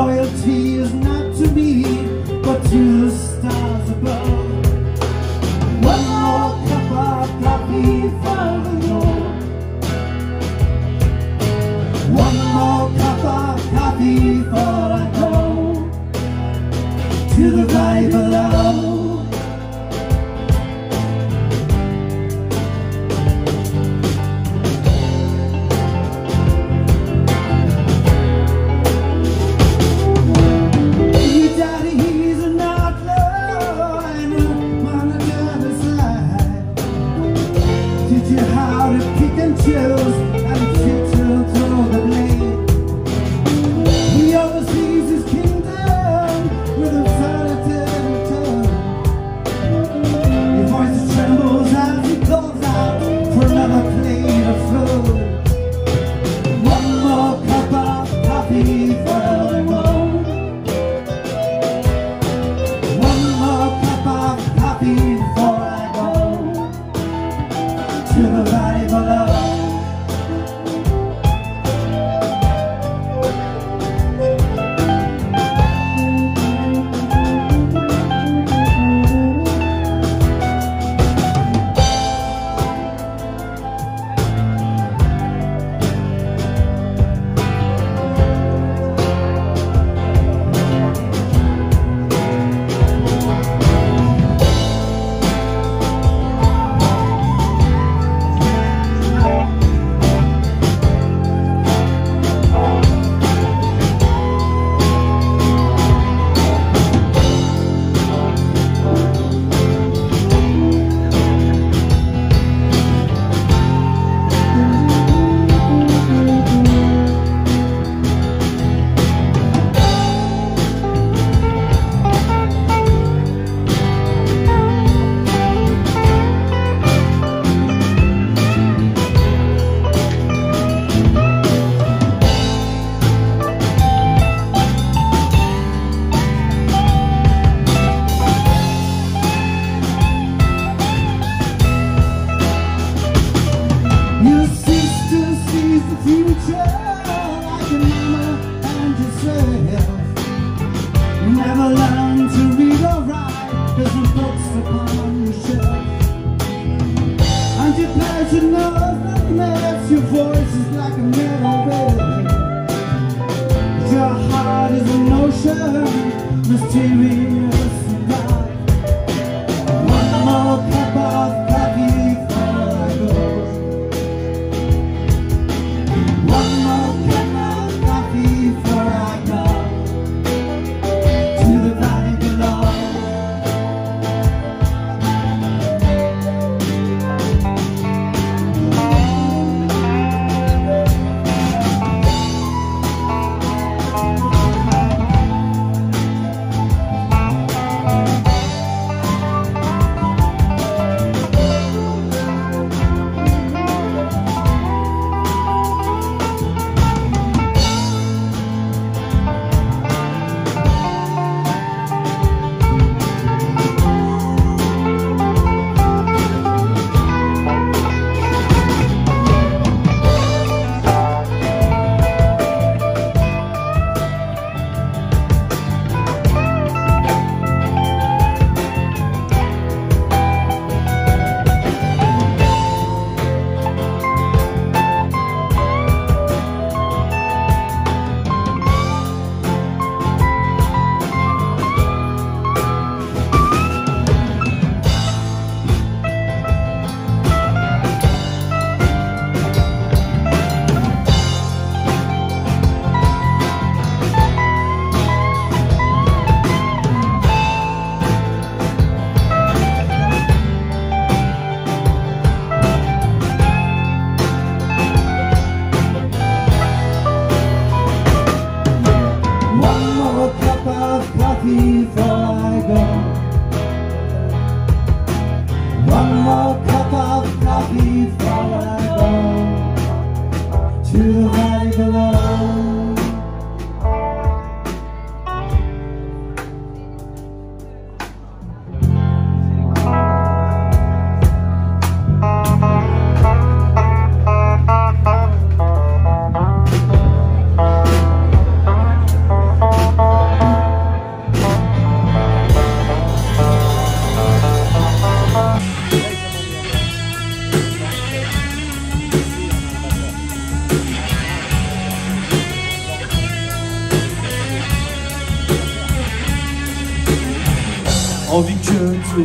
loyalty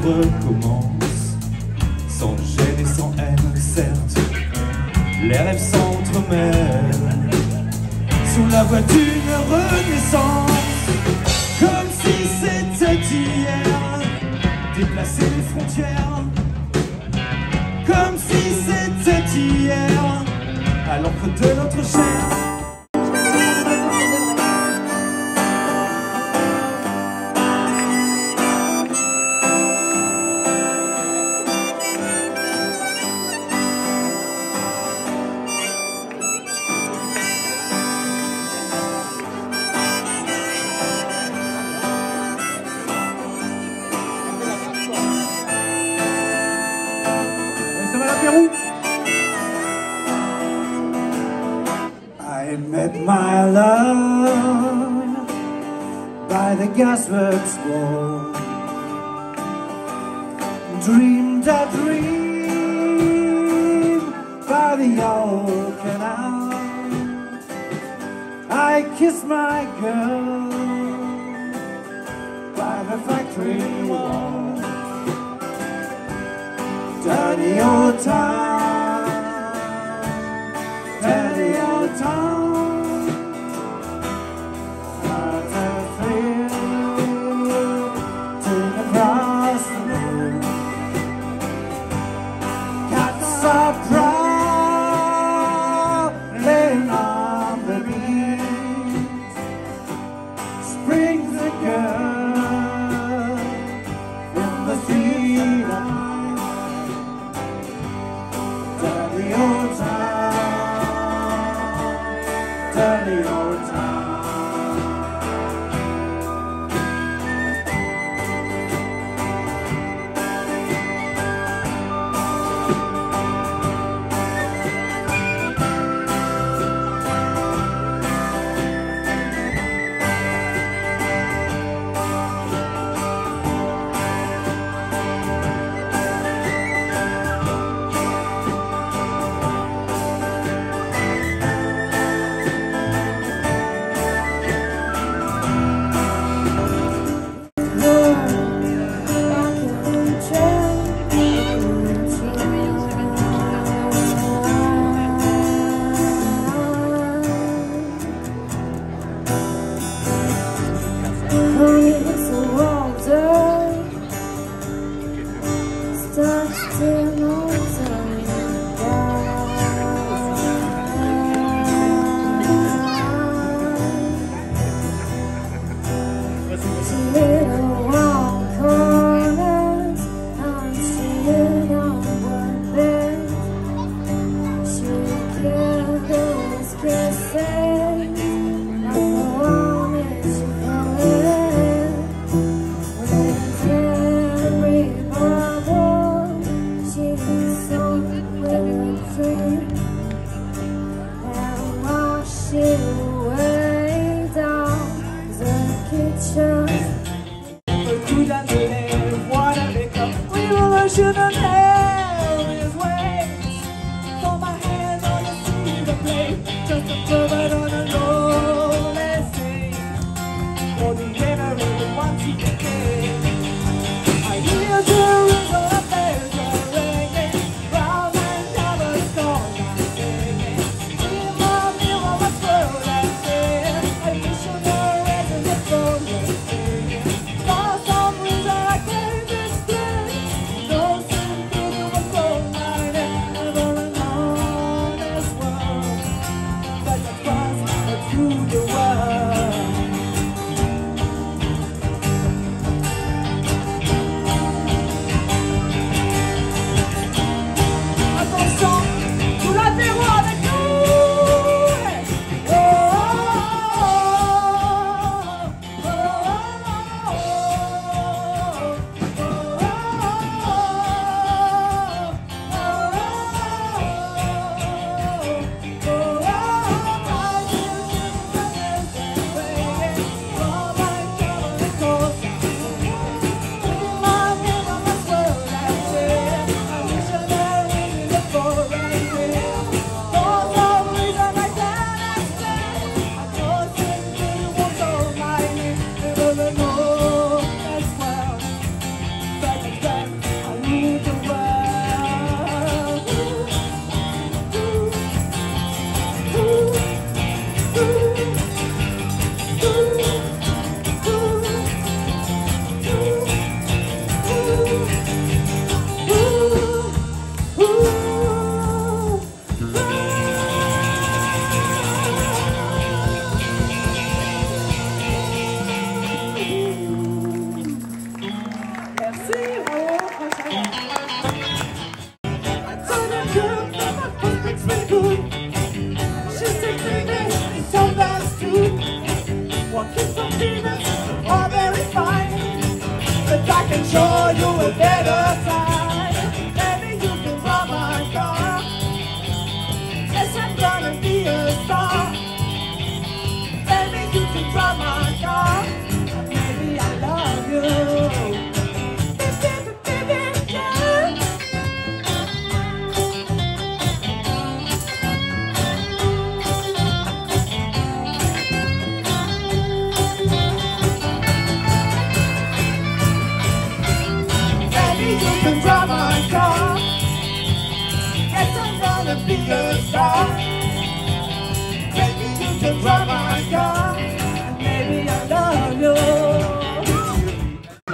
Comment? Dirty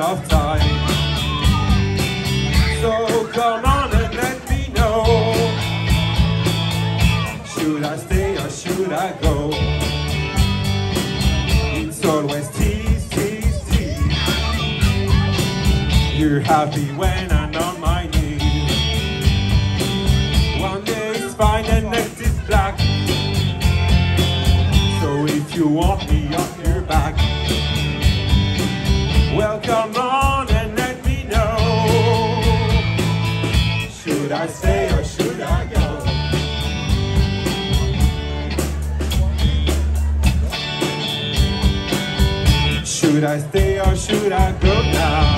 of time. So come on and let me know. Should I stay or should I go? It's always tease, tease, tease. You're happy when I'm on my knees. One day it's fine and next it's black. So if you want Should I stay or should I go now?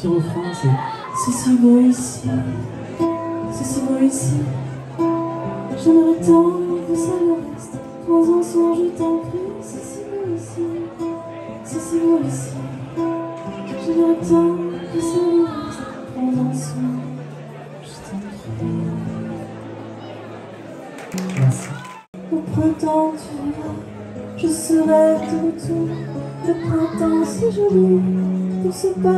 c'est C'est si beau ici, c'est si beau ici. J'aimerais tant que ça le reste. Prends un soin, je t'en prie, c'est si beau ici, c'est si beau ici. J'aimerais tant que ça le reste. Prends un soin, je t'en prie. Au printemps, tu verras, je serai de retour. Le printemps, c'est joli, pour se battre.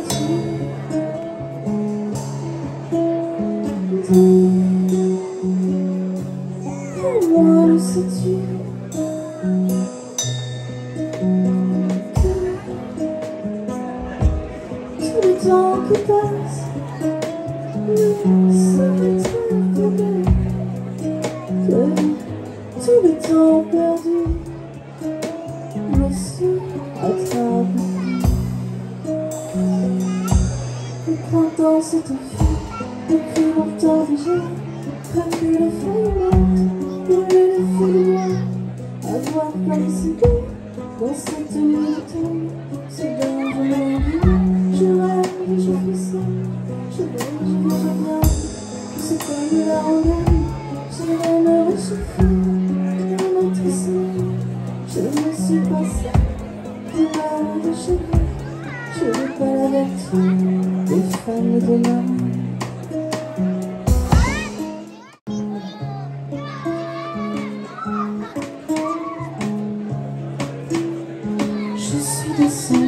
acontecer.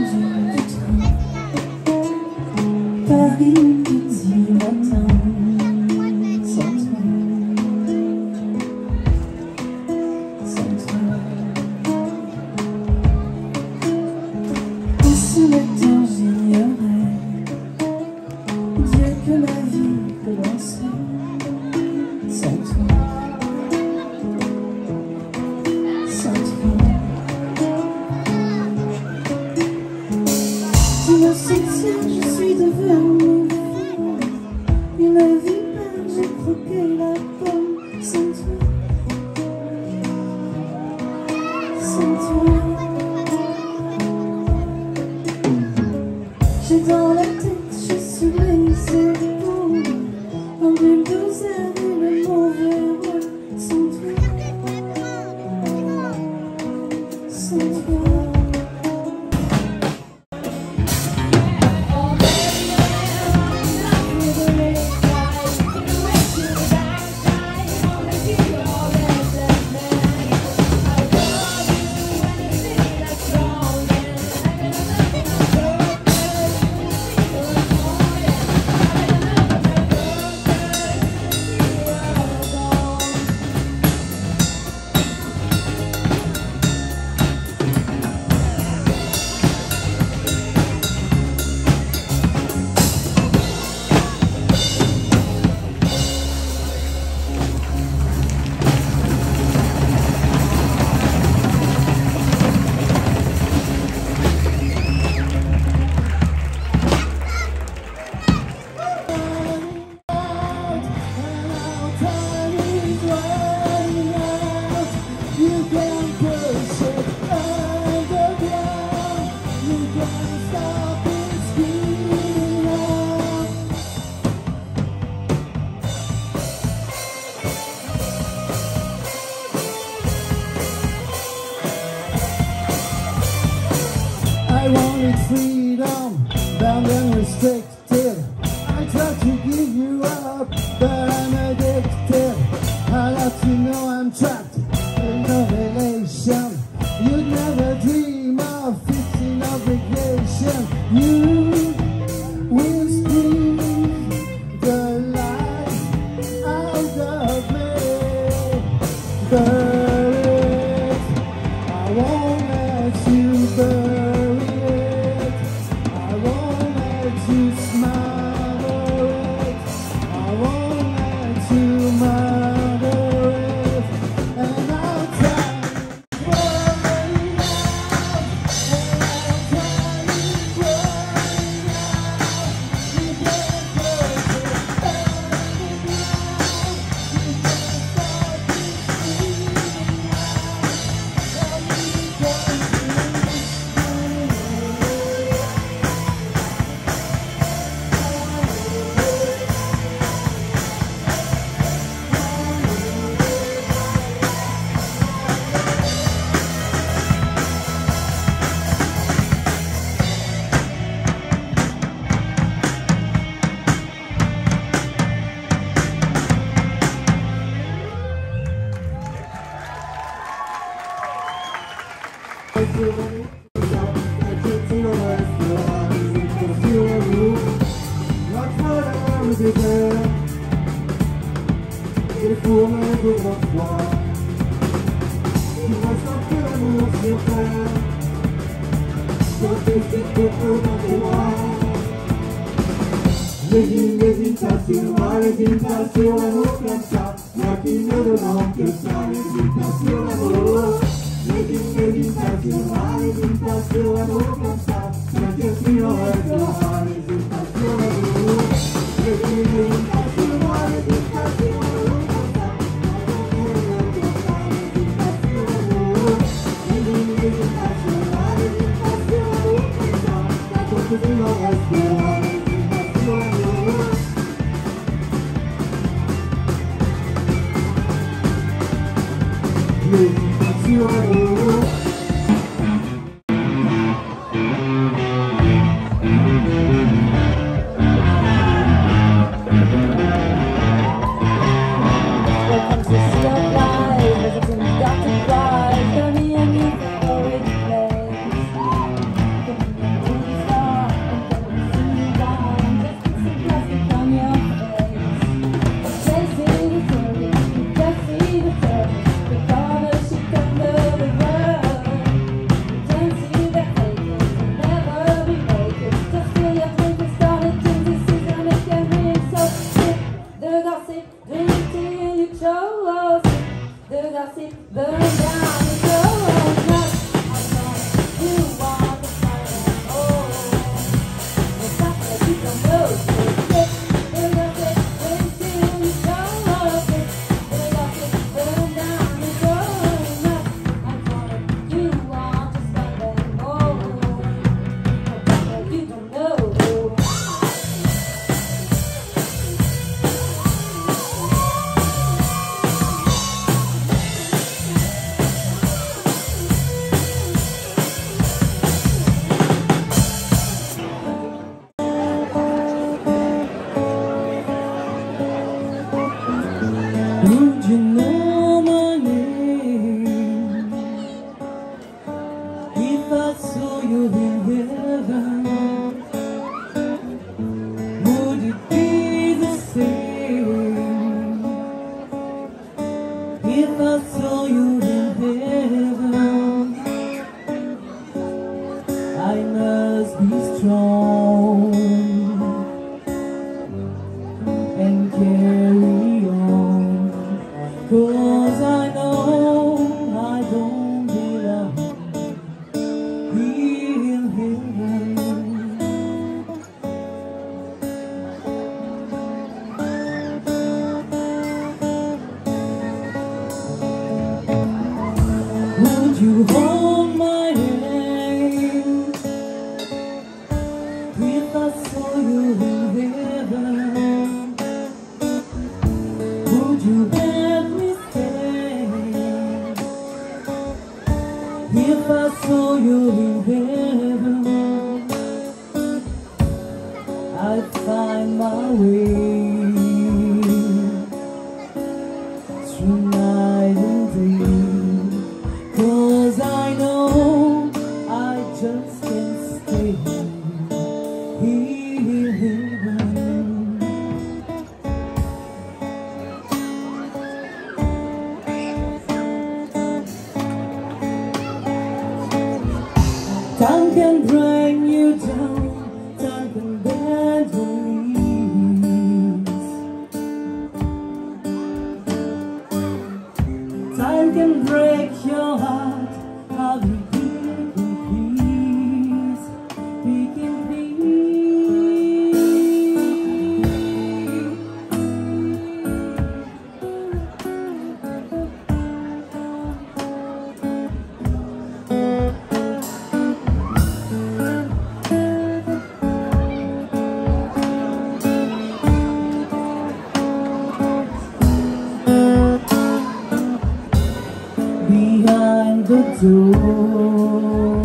The door.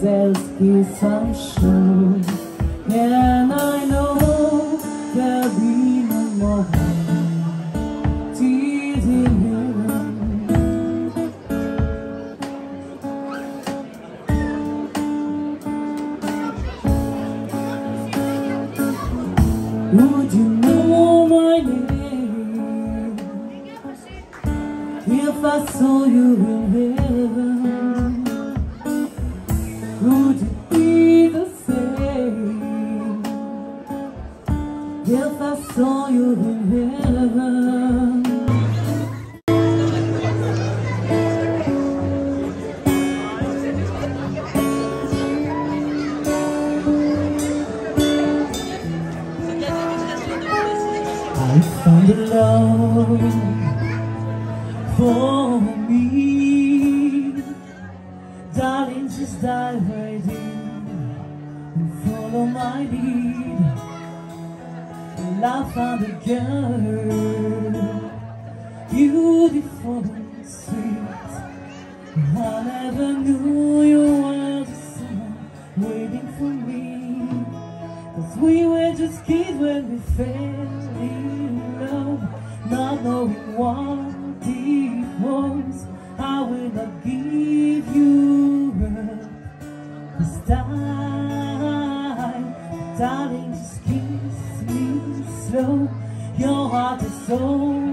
There's sure, and I I heart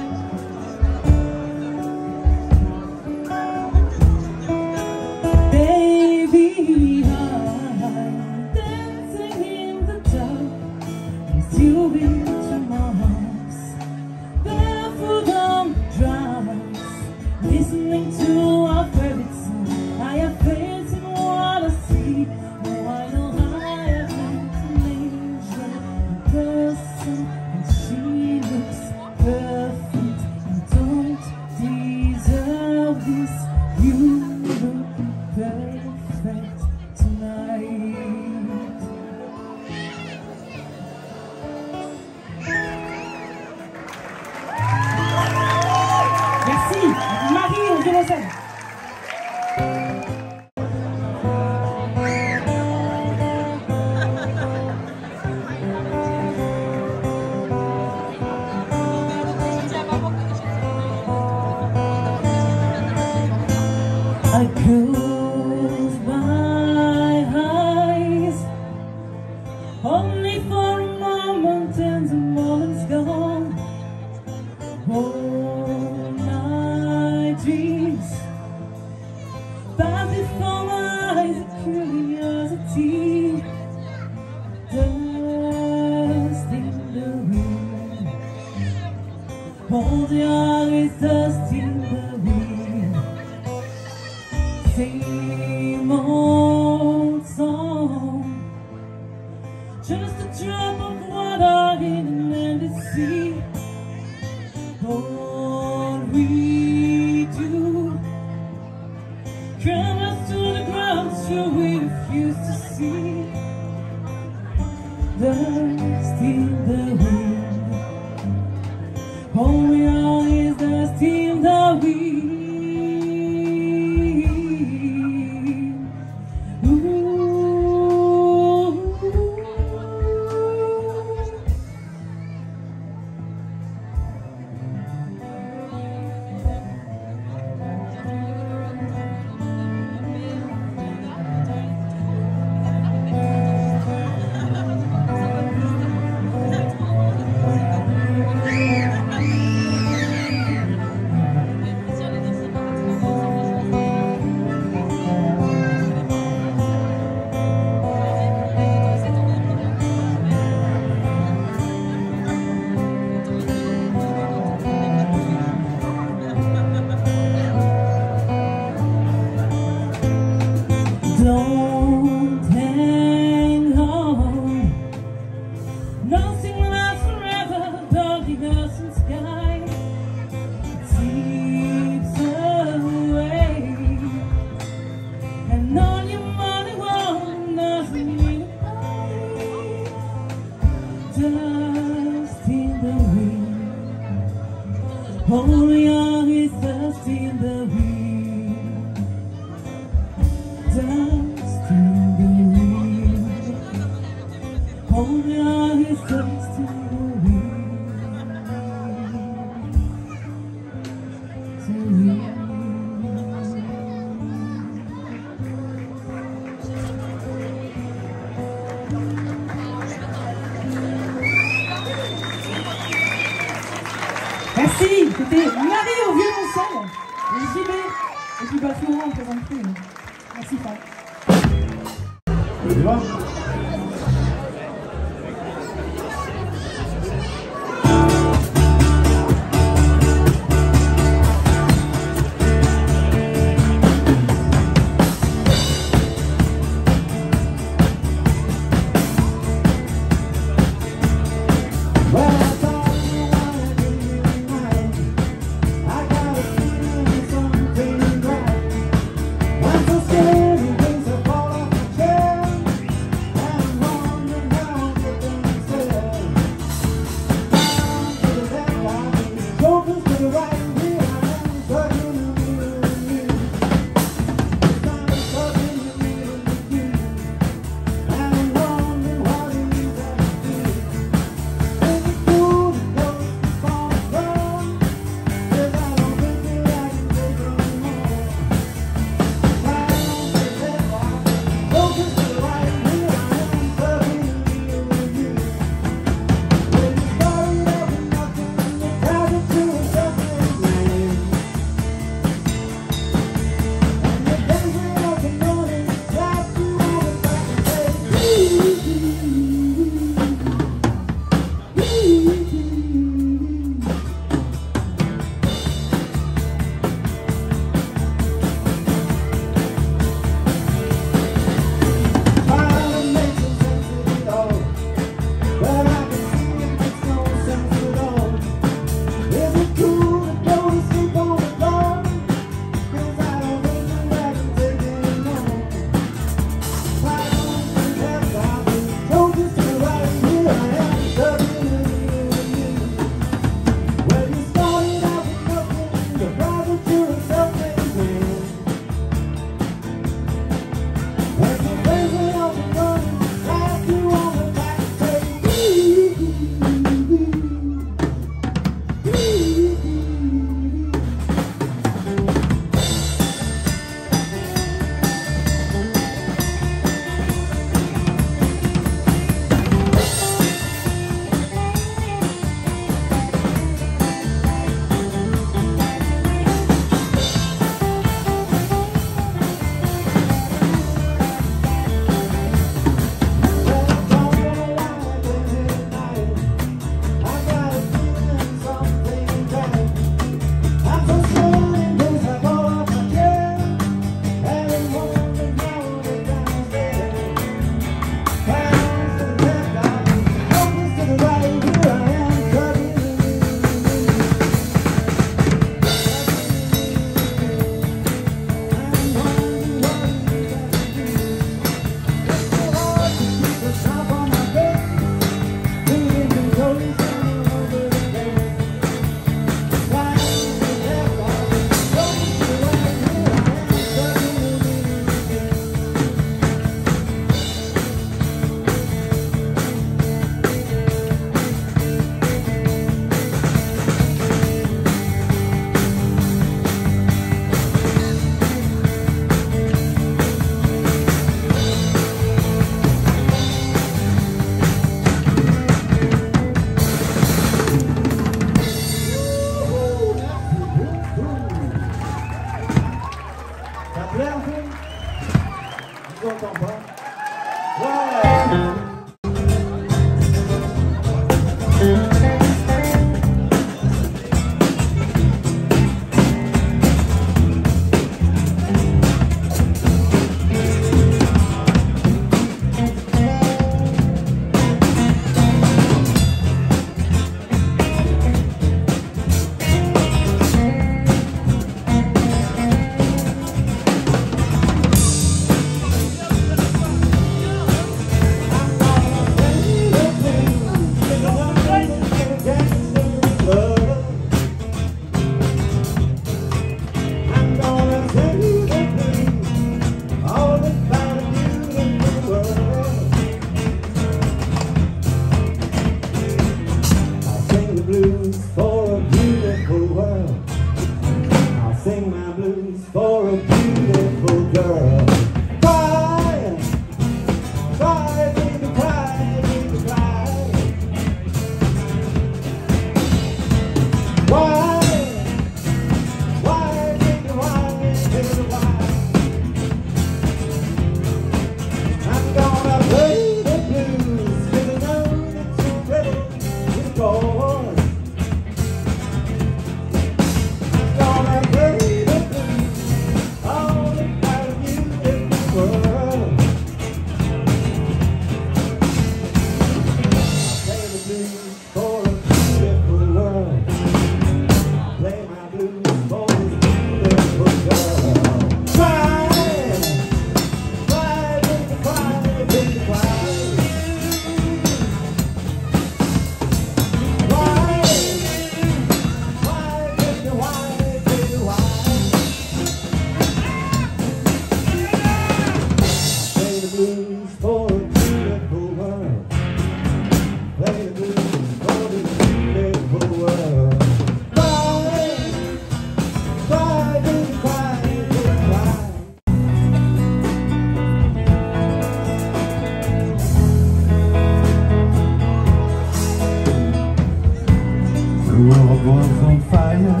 was on fire,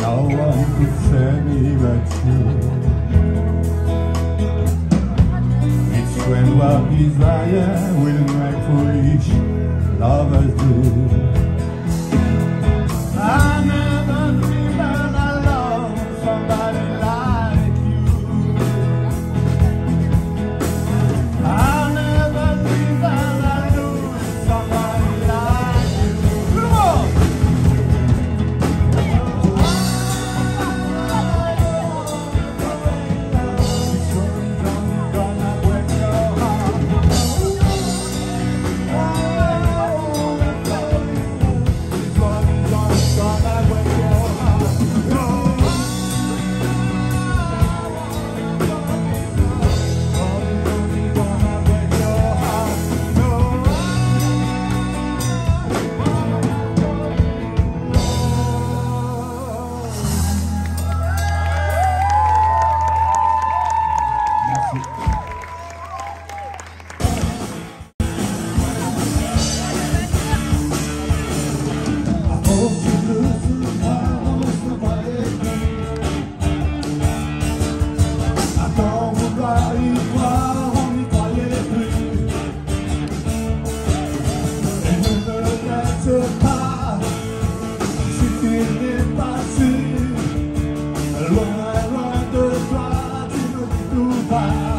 no one could turn me back to. It's when what desire will make foolish lovers do. I never God.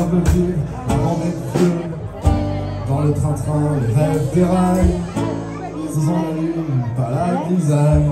un peu vieux avant d'être vieux. Dans le train-train, les rêves déraillent. Sous en la lune, pas la grisaille.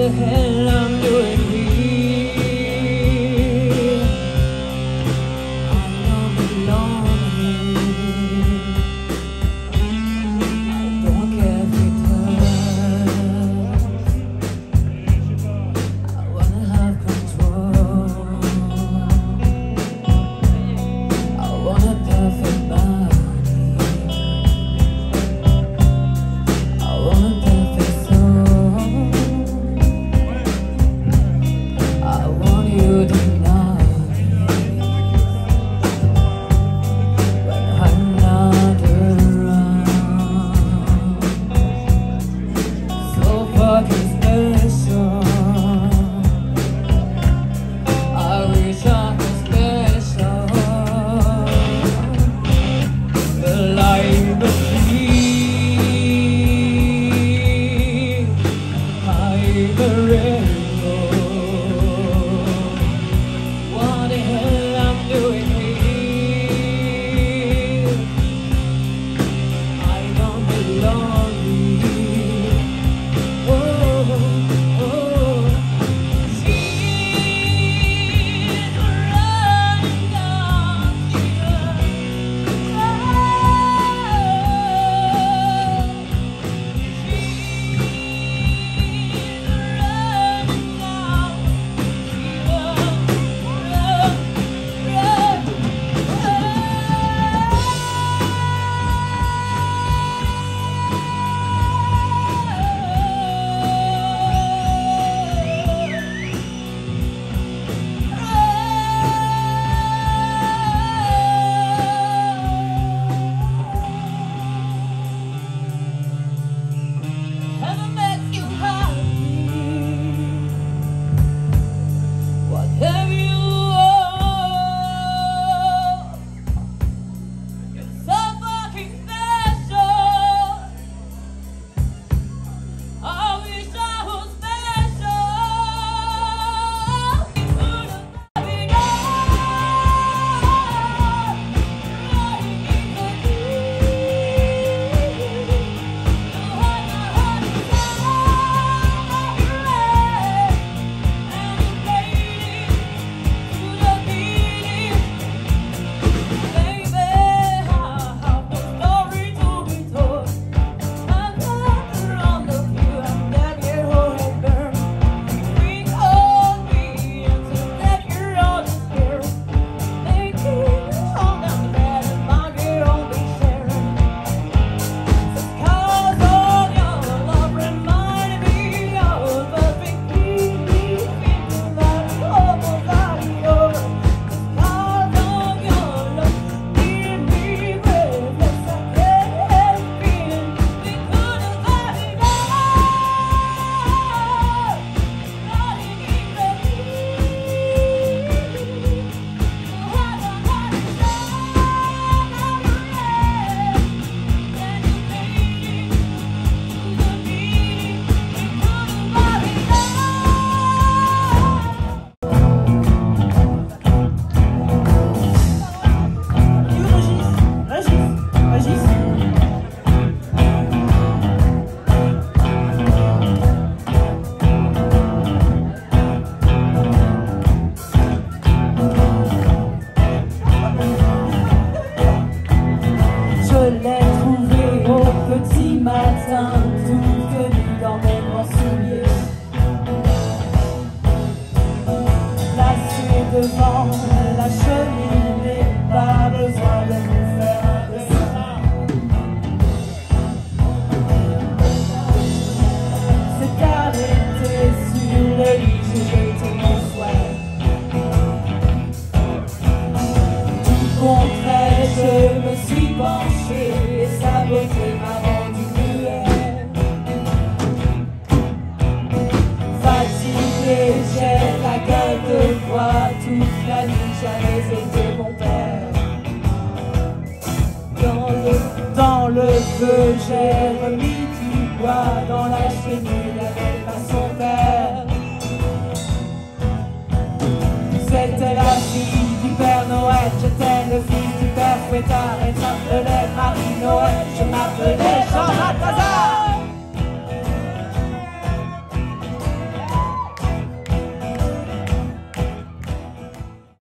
the head.